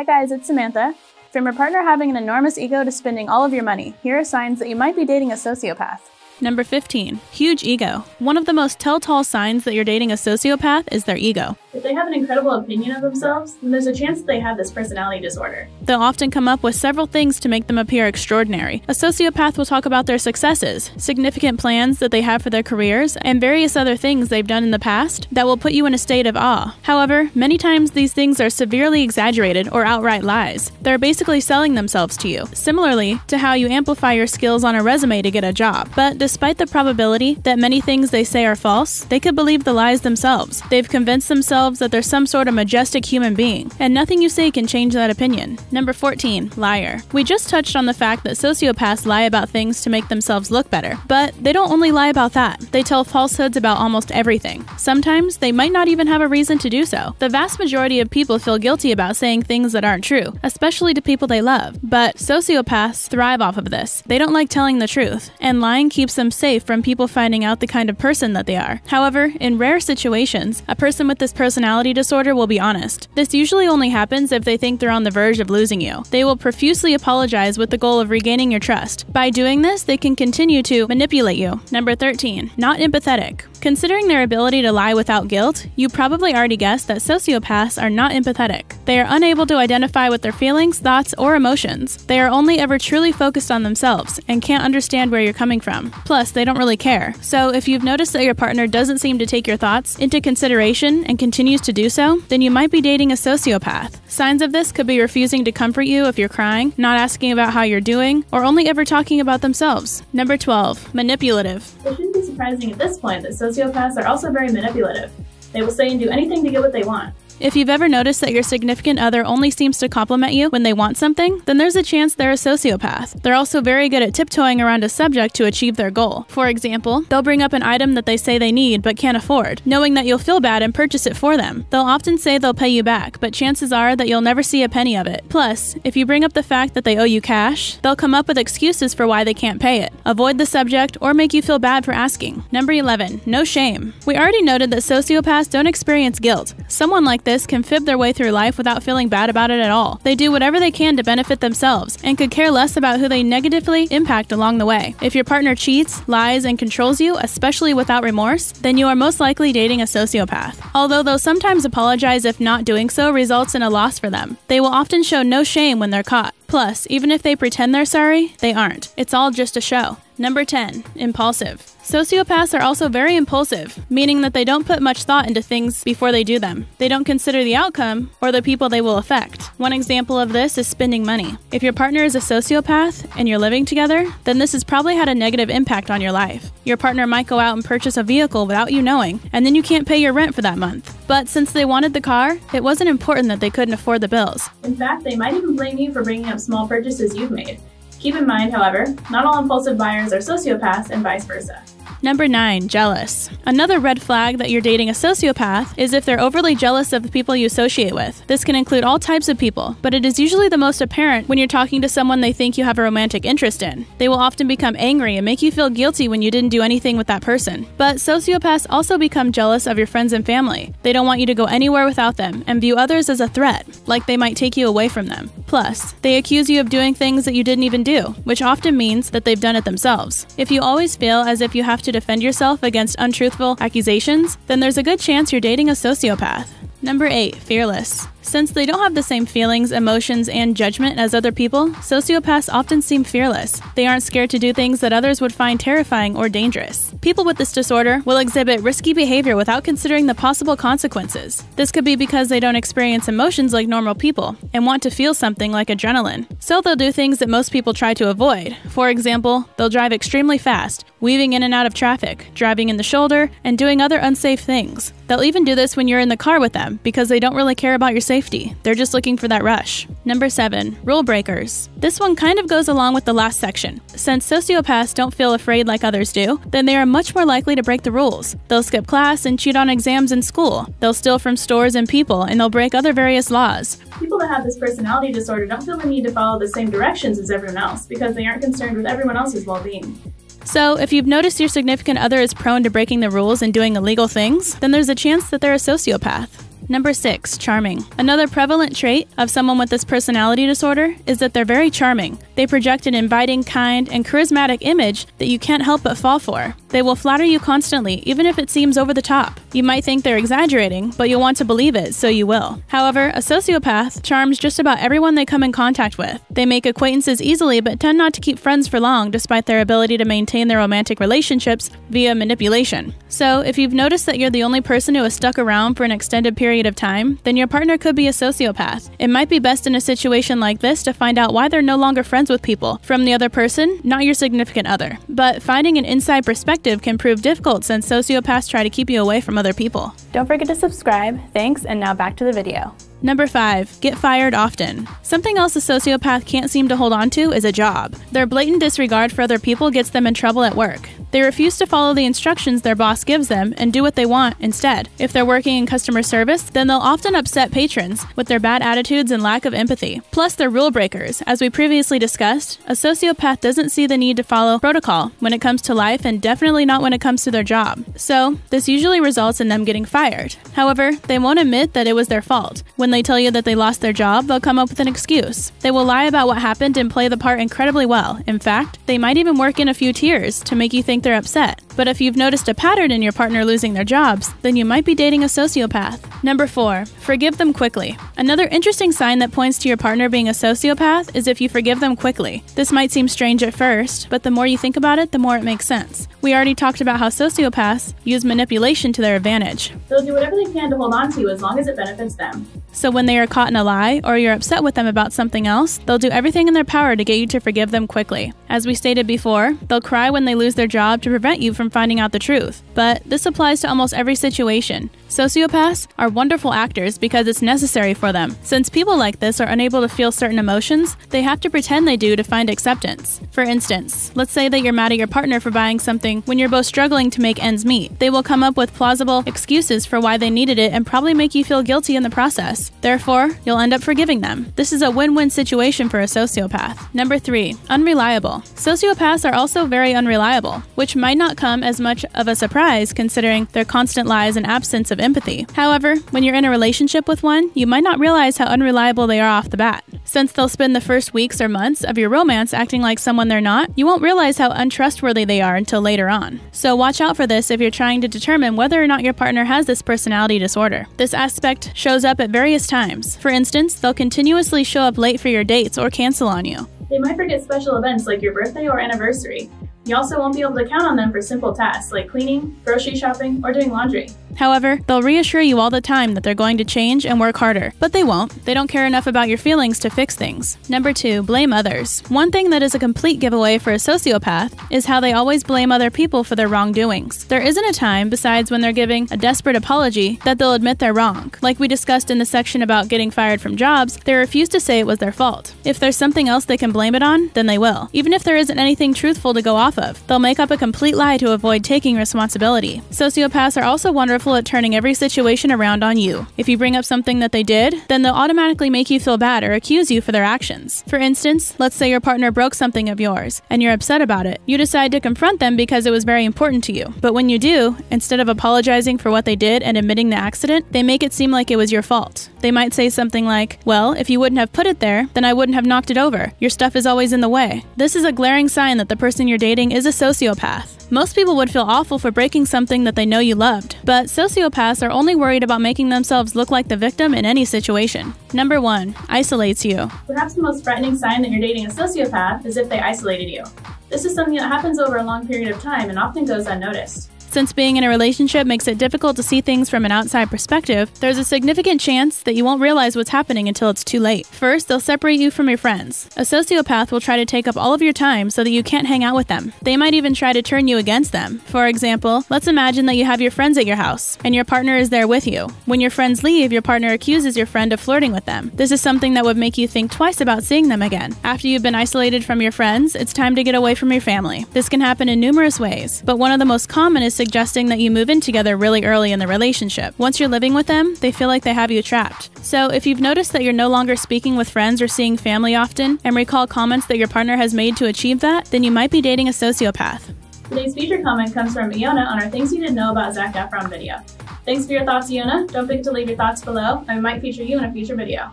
Hi guys, it's Samantha. From your partner having an enormous ego to spending all of your money, here are signs that you might be dating a sociopath. Number 15. Huge ego. One of the most telltale signs that you're dating a sociopath is their ego. If they have an incredible opinion of themselves, then there's a chance that they have this personality disorder. They'll often come up with several things to make them appear extraordinary. A sociopath will talk about their successes, significant plans that they have for their careers, and various other things they've done in the past that will put you in a state of awe. However, many times these things are severely exaggerated or outright lies. They're basically selling themselves to you, similarly to how you amplify your skills on a resume to get a job. But despite the probability that many things they say are false, they could believe the lies themselves. They've convinced themselves themselves that they're some sort of majestic human being, and nothing you say can change that opinion. Number 14, liar. We just touched on the fact that sociopaths lie about things to make themselves look better, but they don't only lie about that. They tell falsehoods about almost everything. Sometimes they might not even have a reason to do so. The vast majority of people feel guilty about saying things that aren't true, especially to people they love. But sociopaths thrive off of this. They don't like telling the truth, and lying keeps them safe from people finding out the kind of person that they are. However, in rare situations, a person with this personality personality disorder will be honest. This usually only happens if they think they're on the verge of losing you. They will profusely apologize with the goal of regaining your trust. By doing this, they can continue to manipulate you. Number 13, not empathetic. Considering their ability to lie without guilt, you probably already guessed that sociopaths are not empathetic. They are unable to identify with their feelings, thoughts, or emotions. They are only ever truly focused on themselves and can't understand where you're coming from. Plus, they don't really care. So, if you've noticed that your partner doesn't seem to take your thoughts into consideration and continues to do so, then you might be dating a sociopath. Signs of this could be refusing to comfort you if you're crying, not asking about how you're doing, or only ever talking about themselves. Number 12, manipulative. It shouldn't be surprising at this point that sociopaths are also very manipulative. They will say and do anything to get what they want. If you've ever noticed that your significant other only seems to compliment you when they want something, then there's a chance they're a sociopath. They're also very good at tiptoeing around a subject to achieve their goal. For example, they'll bring up an item that they say they need but can't afford, knowing that you'll feel bad and purchase it for them. They'll often say they'll pay you back, but chances are that you'll never see a penny of it. Plus, if you bring up the fact that they owe you cash, they'll come up with excuses for why they can't pay it, avoid the subject, or make you feel bad for asking. Number 11, no shame. We already noted that sociopaths don't experience guilt. Someone like this can fib their way through life without feeling bad about it at all. They do whatever they can to benefit themselves and could care less about who they negatively impact along the way. If your partner cheats, lies, and controls you, especially without remorse, then you are most likely dating a sociopath. Although they'll sometimes apologize if not doing so results in a loss for them. They will often show no shame when they're caught. Plus, even if they pretend they're sorry, they aren't. It's all just a show. Number 10, impulsive. Sociopaths are also very impulsive, meaning that they don't put much thought into things before they do them. They don't consider the outcome or the people they will affect. One example of this is spending money. If your partner is a sociopath and you're living together, then this has probably had a negative impact on your life. Your partner might go out and purchase a vehicle without you knowing, and then you can't pay your rent for that month. But since they wanted the car, it wasn't important that they couldn't afford the bills. In fact, they might even blame you for bringing up small purchases you've made. Keep in mind, however, not all impulsive buyers are sociopaths and vice versa. Number 9, jealous. Another red flag that you're dating a sociopath is if they're overly jealous of the people you associate with. This can include all types of people, but it is usually the most apparent when you're talking to someone they think you have a romantic interest in. They will often become angry and make you feel guilty when you didn't do anything with that person. But sociopaths also become jealous of your friends and family. They don't want you to go anywhere without them and view others as a threat, like they might take you away from them. Plus, they accuse you of doing things that you didn't even do, which often means that they've done it themselves. If you always feel as if you have to to defend yourself against untruthful accusations, then there's a good chance you're dating a sociopath. Number 8, fearless. Since they don't have the same feelings, emotions, and judgment as other people, sociopaths often seem fearless. They aren't scared to do things that others would find terrifying or dangerous. People with this disorder will exhibit risky behavior without considering the possible consequences. This could be because they don't experience emotions like normal people and want to feel something like adrenaline. So they'll do things that most people try to avoid. For example, they'll drive extremely fast, weaving in and out of traffic, driving in the shoulder, and doing other unsafe things. They'll even do this when you're in the car with them because they don't really care about your safety. They're just looking for that rush. Number 7. Rule breakers. This one kind of goes along with the last section. Since sociopaths don't feel afraid like others do, then they are much more likely to break the rules. They'll skip class and cheat on exams in school. They'll steal from stores and people, and they'll break other various laws. People that have this personality disorder don't feel the need to follow the same directions as everyone else because they aren't concerned with everyone else's well being. So, if you've noticed your significant other is prone to breaking the rules and doing illegal things, then there's a chance that they're a sociopath. Number 6. Charming. Another prevalent trait of someone with this personality disorder is that they're very charming. They project an inviting, kind, and charismatic image that you can't help but fall for. They will flatter you constantly, even if it seems over the top. You might think they're exaggerating, but you'll want to believe it, so you will. However, a sociopath charms just about everyone they come in contact with. They make acquaintances easily, but tend not to keep friends for long despite their ability to maintain their romantic relationships via manipulation. So, if you've noticed that you're the only person who has stuck around for an extended period of time, then your partner could be a sociopath. It might be best in a situation like this to find out why they're no longer friends with people from the other person, not your significant other. But finding an inside perspective can prove difficult since sociopaths try to keep you away from other people. Don't forget to subscribe. Thanks, and now back to the video. Number 5. Get fired often. Something else a sociopath can't seem to hold on to is a job. Their blatant disregard for other people gets them in trouble at work. They refuse to follow the instructions their boss gives them and do what they want instead. If they're working in customer service, then they'll often upset patrons with their bad attitudes and lack of empathy. Plus, they're rule breakers. As we previously discussed, a sociopath doesn't see the need to follow protocol when it comes to life and definitely not when it comes to their job. So, this usually results in them getting fired. However, they won't admit that it was their fault. When they tell you that they lost their job, they'll come up with an excuse. They will lie about what happened and play the part incredibly well. In fact, they might even work in a few tears to make you think think they're upset. But if you've noticed a pattern in your partner losing their jobs, then you might be dating a sociopath. Number 4. Forgive them quickly. Another interesting sign that points to your partner being a sociopath is if you forgive them quickly. This might seem strange at first, but the more you think about it, the more it makes sense. We already talked about how sociopaths use manipulation to their advantage. They'll do whatever they can to hold on to you as long as it benefits them. So when they are caught in a lie or you're upset with them about something else, they'll do everything in their power to get you to forgive them quickly. As we stated before, they'll cry when they lose their job to prevent you from finding out the truth. But this applies to almost every situation. Sociopaths are wonderful actors because it's necessary for them. Since people like this are unable to feel certain emotions, they have to pretend they do to find acceptance. For instance, let's say that you're mad at your partner for buying something when you're both struggling to make ends meet. They will come up with plausible excuses for why they needed it and probably make you feel guilty in the process. Therefore, you'll end up forgiving them. This is a win win situation for a sociopath. Number 3. Unreliable. Sociopaths are also very unreliable, which might not come as much of a surprise considering their constant lies and absence of empathy. However, when you're in a relationship with one, you might not realize how unreliable they are off the bat. Since they'll spend the first weeks or months of your romance acting like someone they're not, you won't realize how untrustworthy they are until later on. So watch out for this if you're trying to determine whether or not your partner has this personality disorder. This aspect shows up at various times. For instance, they'll continuously show up late for your dates or cancel on you. They might forget special events like your birthday or anniversary. You also won't be able to count on them for simple tasks like cleaning, grocery shopping, or doing laundry. However, they'll reassure you all the time that they're going to change and work harder, but they won't. They don't care enough about your feelings to fix things. Number two, blame others. One thing that is a complete giveaway for a sociopath is how they always blame other people for their wrongdoings. There isn't a time, besides when they're giving a desperate apology, that they'll admit they're wrong. Like we discussed in the section about getting fired from jobs, they refuse to say it was their fault. If there's something else they can blame it on, then they will. Even if there isn't anything truthful to go off of, they'll make up a complete lie to avoid taking responsibility. Sociopaths are also wonderful at turning every situation around on you. If you bring up something that they did, then they'll automatically make you feel bad or accuse you for their actions. For instance, let's say your partner broke something of yours and you're upset about it. You decide to confront them because it was very important to you. But when you do, instead of apologizing for what they did and admitting the accident, they make it seem like it was your fault. They might say something like, Well, if you wouldn't have put it there, then I wouldn't have knocked it over. Your stuff is always in the way. This is a glaring sign that the person you're dating is a sociopath. Most people would feel awful for breaking something that they know you loved, but sociopaths are only worried about making themselves look like the victim in any situation. Number 1. Isolates you. Perhaps the most frightening sign that you're dating a sociopath is if they isolated you. This is something that happens over a long period of time and often goes unnoticed. Since being in a relationship makes it difficult to see things from an outside perspective, there's a significant chance that you won't realize what's happening until it's too late. First, they'll separate you from your friends. A sociopath will try to take up all of your time so that you can't hang out with them. They might even try to turn you against them. For example, let's imagine that you have your friends at your house, and your partner is there with you. When your friends leave, your partner accuses your friend of flirting with them. This is something that would make you think twice about seeing them again. After you've been isolated from your friends, it's time to get away from your family. This can happen in numerous ways, but one of the most common is suggesting that you move in together really early in the relationship. Once you're living with them, they feel like they have you trapped. So, if you've noticed that you're no longer speaking with friends or seeing family often, and recall comments that your partner has made to achieve that, then you might be dating a sociopath. Today's feature comment comes from Iona on our Things You Didn't Know About Zac Efron video. Thanks for your thoughts, Iona. Don't forget to leave your thoughts below, and we might feature you in a future video.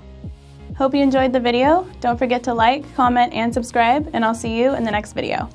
Hope you enjoyed the video. Don't forget to like, comment, and subscribe, and I'll see you in the next video.